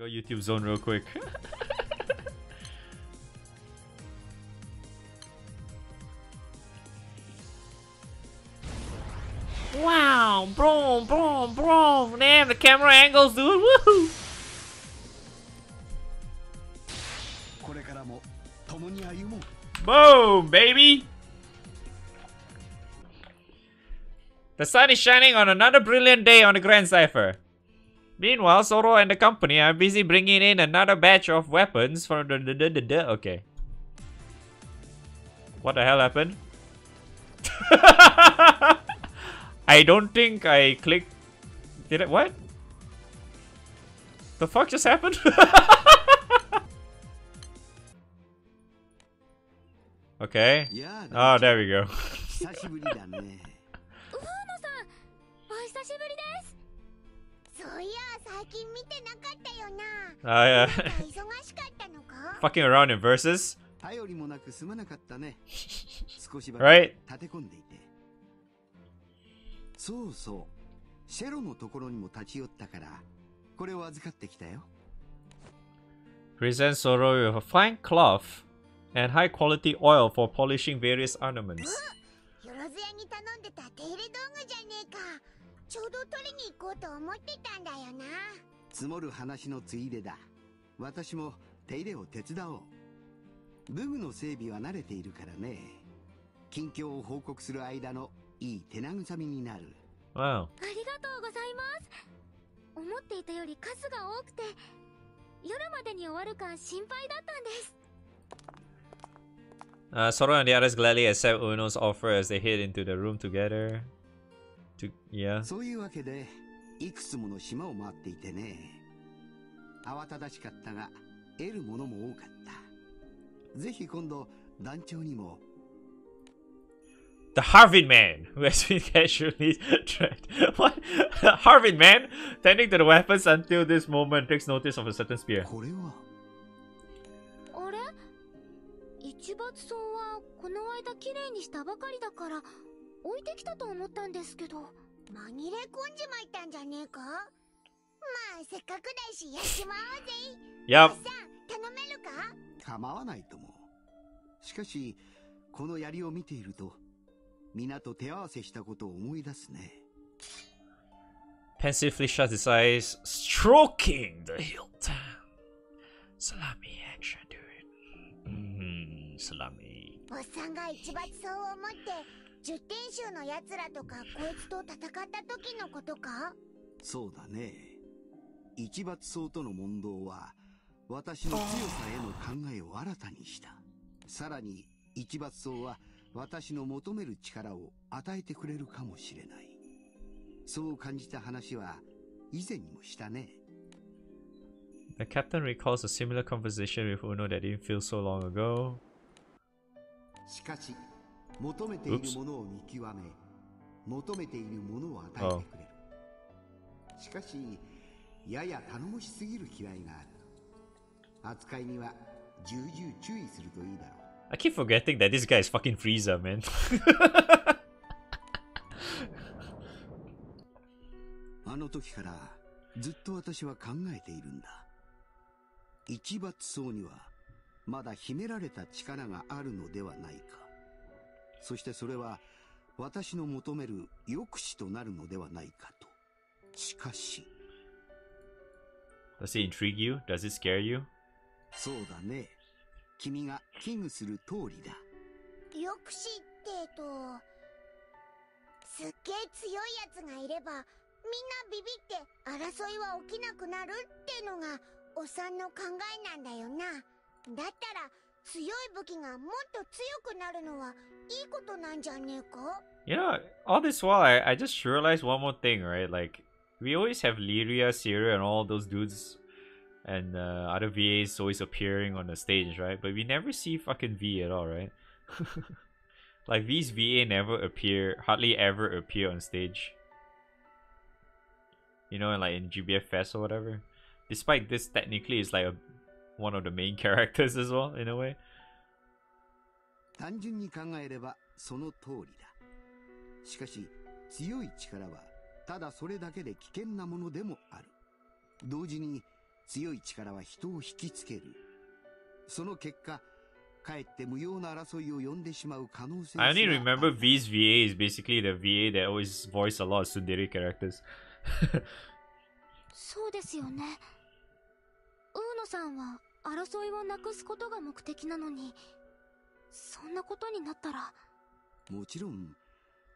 Go YouTube zone real quick. wow, bro, bro, bro. Damn, the camera angles, dude. Woohoo! Boom, baby! The sun is shining on another brilliant day on the Grandcypher. Meanwhile, Zoro and the company are busy bringing in another batch of weapons from the, the, the, the, the okay. What the hell happened? I don't think I clicked. Did it? What? The fuck just happened? okay. Oh, there we go. そういや最近見てなかったよな Ah, yeah. 忙しかったのか Fucking around in verses. 頼りもなくすまなかったね少しば Right? 立て込んでいてそうそうシェロのところにも立ち寄ったからこれを預かってきたよ Present Zoro with a fine cloth and high quality oil for polishing various ornaments. よろず屋に頼 ちょうど取りに行こうと思ってたんだよな。積もる話のついでだ。私も手入れを手伝おう。武具の整備は慣れているからね。近況を報告する間のいい手慰みになる。Wow. ありがとうございます。思っていたより数が多くて夜までに終わるか心配だったんです。Uh, Zoro and the others gladly accept Uno's offer as they head into the room together. To yeah. そういうわけでいくつもの島を回っていてね慌ただしかったが得るものも多かったぜひ今度団長にも The Harvard man who has been casually tracked. What? Harvard man tending to the weapons until this moment takes notice of a certain spear. これはあれ一抜草はこの間綺麗にしたばかりだから 置いてきたと思ったんですけど紛れ込んじまいたんじゃねえか？まあせっかくだしやっちまおうぜ Yep. さん頼めるか？構わないともしかしこの槍を見ていると皆と手合わせしたことを思い出すね Pensively shuts his eyes, stroking the hilt. Salami action, dude. Mm, salami. おっさんが一抜草を持って十天衆の奴らとかこいつと戦った時のことか？そうだね。一抜草との問答は私の強さへの考えを新たにした。さらに一抜草は私の求める力を与えてくれるかもしれない。そう感じた話は以前にもしたね。The captain recalls a similar conversation with Uno that didn't feel so long ago. しかし求めているものを見極め求めているものを与えてくれる。しかしやや頼もしすぎる嫌いがある。扱いには重々注意するといいだろう。I keep forgetting that this guy is fucking Frieza, man. あの時からずっと私は考えているんだ。一抜草にはまだ秘められた力があるのではないかそしてそれは私の求める抑止となるのではないかと。しかし。Does it intrigue you? Does it scare you? そうだね。君が危惧する通りだ。抑止ってとすっげえ強いやつがいればみんなビビって争いは起きなくなるってのがおっさんの考えなんだよな。だったら強い武器がもっと強くなるのはいいことなんじゃねえか You know, all this while, I, I just realized one more thing, right? Like, we always have Lyria, Syria, and all those dudes and uh, other VAs always appearing on the stage, right? But we never see fucking V at all, right? like, V's VA never appear, hardly ever appear on stage. You know, like in GBF Fest or whatever. Despite this, technically, is like a, one of the main characters as well, in a way. 単純に考えればその通りだしかし強い力はただそれだけで危険なものでもある同時に強い力は人を引きつける。その結果、かえって無用な争いを呼んでしまう可能性 I only すらある remember V's VA is basically the VA that always voiced a lot of tsundere characters. そうですよねウーノさんは争いをなくすことが目的なのにそんなことになったらもちろん、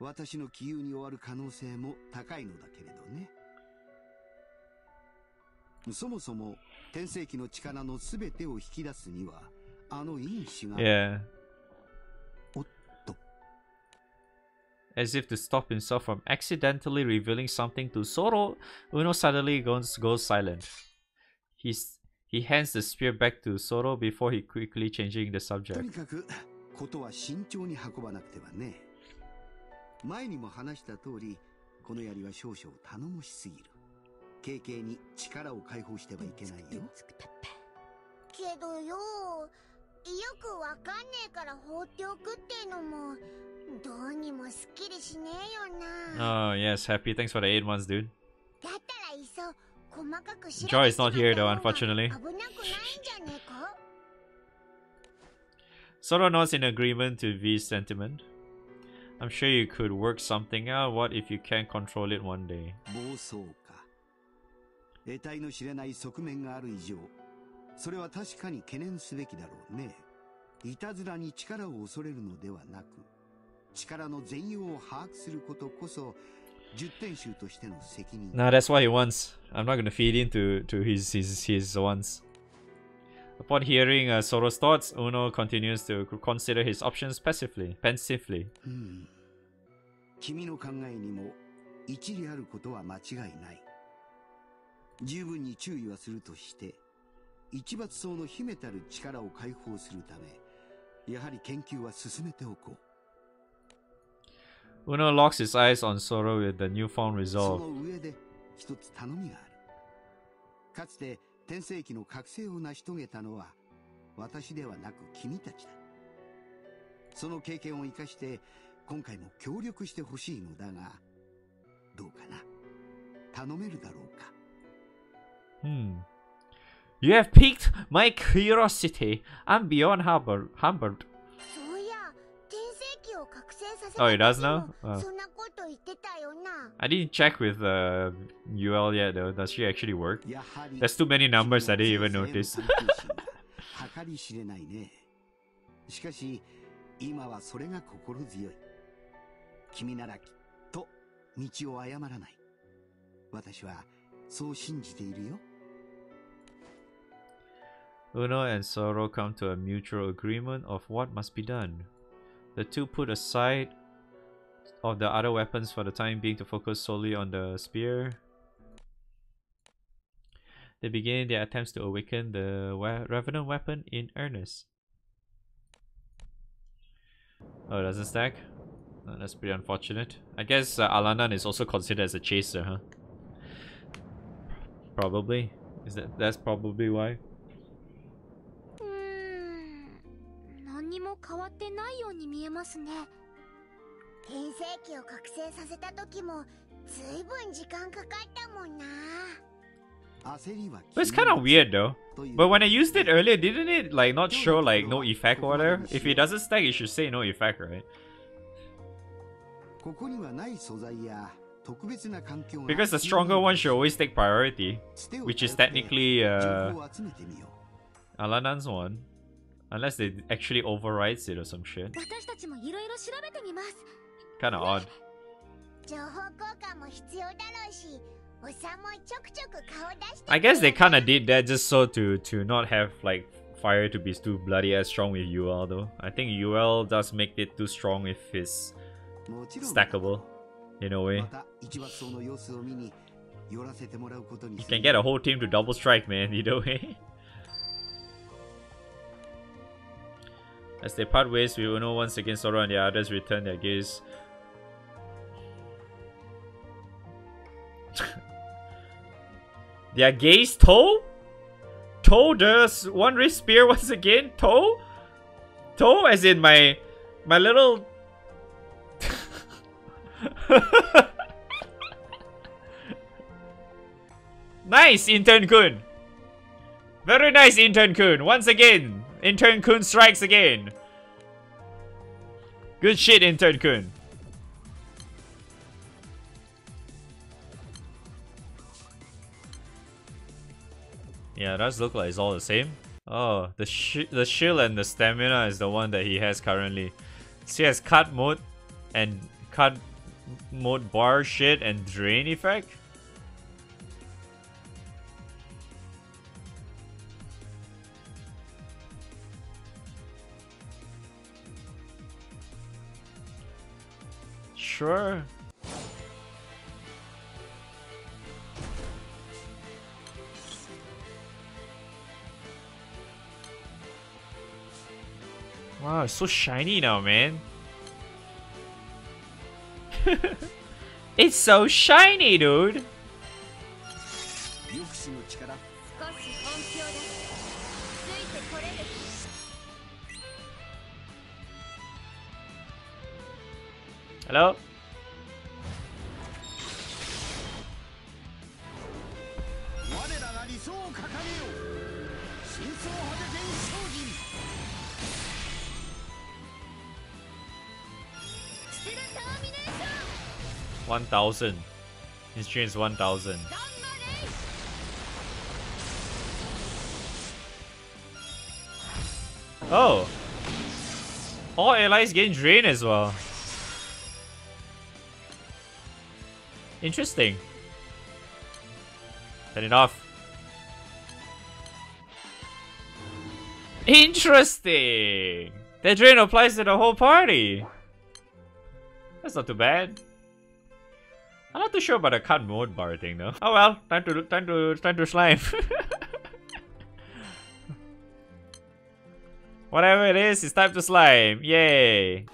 私の杞憂に終わる可能性も高いのだけれどね。そもそも、天聖機の力の全てを引き出すには、あの因子が、yeah. おっと、As if to stop himself from accidentally revealing something to Zoro, Uno suddenly goes, goes silent. He's, he hands the spear back to Zoro before he quickly changing the と subject. にかく、ことは慎重に運ばなくてはね。前にも話した通り、この槍は少々頼もしすぎる。軽々に力を解放してはいけないよ。けどよよくわかんねえから放っておくってのもどうにもすっきりしねえよな Oh, yes, happy. Thanks for the eight months, dude. だったらいっそ 細かく調べ Joy is not here, ちま though, った方が unfortunately. 危なくないんじゃねえか Zoro nods in agreement to V's sentiment. I'm sure you could work something out. What if you can't control it one day? 暴走か。得体の知れない側面がある以上、それは確かに懸念すべきだろうね。いたずらに力を恐れるのではなく、力の全容を把握することこそ、 Nah, that's what he wants. I'm not gonna feed into to his his his wants. Upon hearing uh, Zoro's thoughts, Uno continues to consider his options passively, pensively. うん君の考えにも一理あることは間違いない。十分に注意はするとして、一抜層の秘めたる力を解放するため、やはり研究は進めておこう。Uno locks his eyes on Zoro with the newfound そ resolve. の上で一つ頼みがある。かつて天聖機の覚醒を成し遂げたのは私ではなく君たちだ。その経験を生かして今回も協力してほしいのだが、どうかな頼めるだろうか Hmm. You have piqued my curiosity. I'm beyond humbled. humbled. Oh, it た does 時 now? も Oh. そんなこと言ってたよな I didn't check with uh, UL yet though. Does she actually work? やはり There's too many numbers I didn't even 君の notice. 強さへの探求心が計り知れないね。しかし、今はそれが心強い。君ならきっと道を誤らない。私はそう信じているよ。 Uno and Zoro come to a mutual agreement of what must be done. The two put aside of the other weapons for the time being to focus solely on the spear. They begin their attempts to awaken the we Revenant weapon in earnest. Oh, doesn't stack? Oh, that's pretty unfortunate. I guess uh, Alanaan is also considered as a chaser, huh? Probably. Is that that's probably why? Hmm. 何も変わってないように見えますね。変声機を覚醒させた時も随分時間かかったもんな it's kind of weird though. But when I used it earlier, didn't it like not show like no effect or whatever? If it doesn't stack, it should say no effect, right? Because the stronger one should always take priority, which is technically uh, Alanaan's one. Unless they actually overrides it or some shit 私たちもいろいろ調べてみます Kinda odd. 情報交換も必要だろうしおさんもちょくちょく顔出して I guess they くれる kinda did that just so to to not have like fire to be too bloody as strong with UL though. I think UL does make it too strong if it's もちろん stackable in a way. また一抜層の様子を見に寄らせてもらうことに You する can get a whole team to double strike, man, either way. As they part ways, we Uno once again Zoro and the others return their gaze. their gaze toe? Toe the uh, one wrist spear once again? Toe? Toe as in my my little Nice, intern kun. Very nice, Intern Kun. Once again, Intern Kun strikes again. Good shit, Intern Kun. Yeah, does look like it's all the same. Oh, the sh the shield and the stamina is the one that he has currently. So he has cut mode and cut mode bar shit and drain effect. Sure. it's so shiny now, man. it's so shiny, dude. Hello? 1000. Insurance 1000. Oh! All allies gain drain as well. Interesting. Turn it off. Interesting! That drain applies to the whole party! That's not too bad. I'm not too sure about the cut mode bar thing though. Oh well, time to time to time to slime. Whatever it is, it's time to slime. Yay!